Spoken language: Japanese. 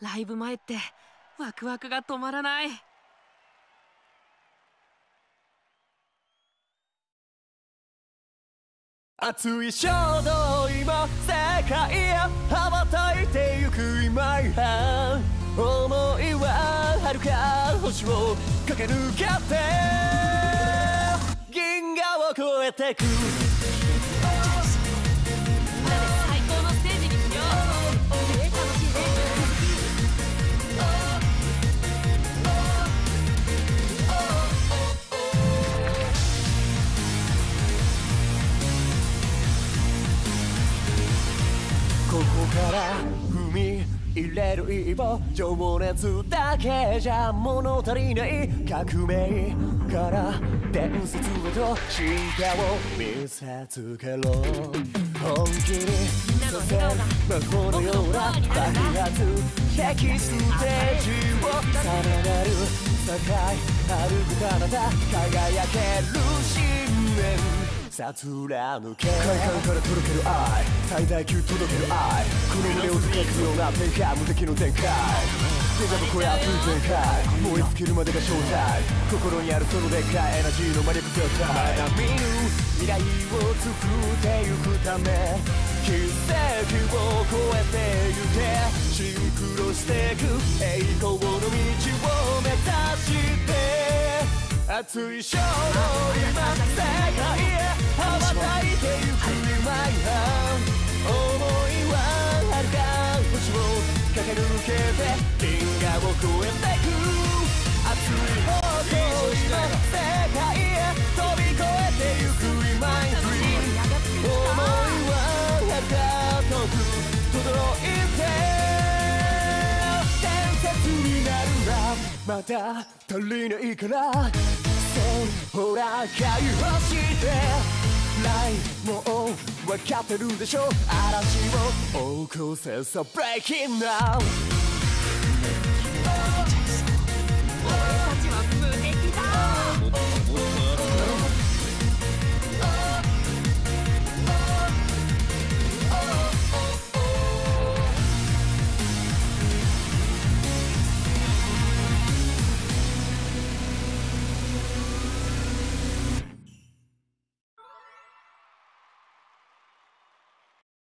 ライブ前ってワクワクが止まらない。熱い衝動今世界へ羽ばたいてゆく今や思いは遥か星を駆け抜けて銀河を越えてくから踏み入れる一歩情熱だけじゃ物足りない革命から伝説へと進化を見せつけろ。本気にさせる魔法のような爆発。敵ステージをさらなる境歩く彼方輝ける深淵。さ貫け。快感から届ける愛。最大級届ける愛。この胸を突きくような展開無敵の展開。デジャブ小屋空全開。燃え尽きるまでが正体。心にあるそのでっかいエナジーの魔力状態。まだ見ぬ未来を作ってゆくため。奇跡を超えてゆけ。シンクロしてく。栄光を熱い衝動今世界へ羽ばたいてゆく今や思いは遥か星を駆け抜けて銀河を越えてく熱い方向今世界へ飛び越えてゆく今 dream 思いは遥か遠く届いて伝説になるらまだ足りないからほら会話してないもう分かってるでしょ。嵐を起こせさ breaking now